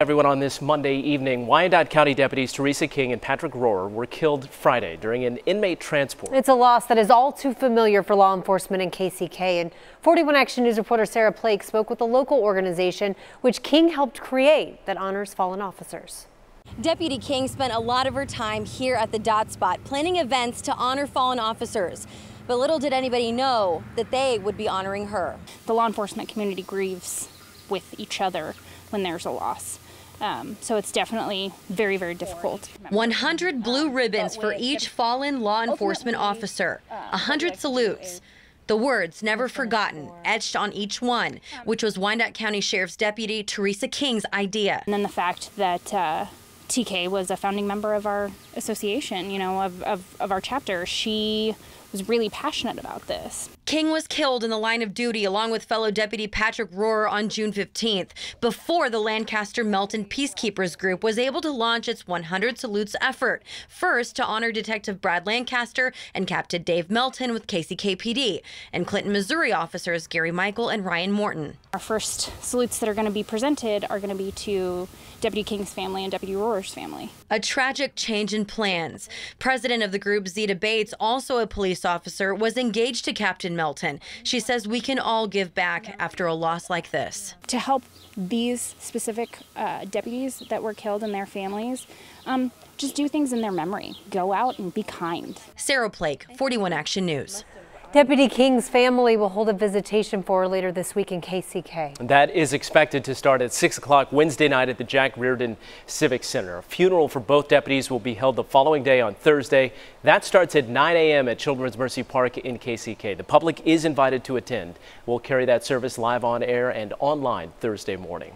Everyone on this Monday evening, Wyandotte County deputies Theresa King and Patrick Rohrer were killed Friday during an inmate transport. It's a loss that is all too familiar for law enforcement in KCK. And 41 Action News reporter Sarah Plake spoke with a local organization which King helped create that honors fallen officers. Deputy King spent a lot of her time here at the dot spot planning events to honor fallen officers. But little did anybody know that they would be honoring her. The law enforcement community grieves with each other when there's a loss. Um, so it's definitely very, very difficult. 100 blue ribbons for each fallen law enforcement officer, 100 salutes. The words never forgotten etched on each one, which was Wyandotte County Sheriff's Deputy Theresa King's idea. And then the fact that uh, TK was a founding member of our association, you know, of, of, of our chapter. She was really passionate about this. King was killed in the line of duty along with fellow Deputy Patrick Rohrer on June 15th, before the Lancaster Melton Peacekeepers Group was able to launch its 100 Salutes effort. First, to honor Detective Brad Lancaster and Captain Dave Melton with KCKPD, and Clinton, Missouri officers Gary Michael and Ryan Morton. Our first salutes that are going to be presented are going to be to Deputy King's family and Deputy Rohrer's family. A tragic change in plans. President of the group, Zeta Bates, also a police officer, was engaged to Captain Melton. She says we can all give back after a loss like this. To help these specific uh, deputies that were killed and their families, um, just do things in their memory. Go out and be kind. Sarah Plake, 41 Action News. Deputy King's family will hold a visitation for her later this week in KCK. That is expected to start at 6 o'clock Wednesday night at the Jack Reardon Civic Center. A funeral for both deputies will be held the following day on Thursday. That starts at 9 a.m. at Children's Mercy Park in KCK. The public is invited to attend. We'll carry that service live on air and online Thursday morning.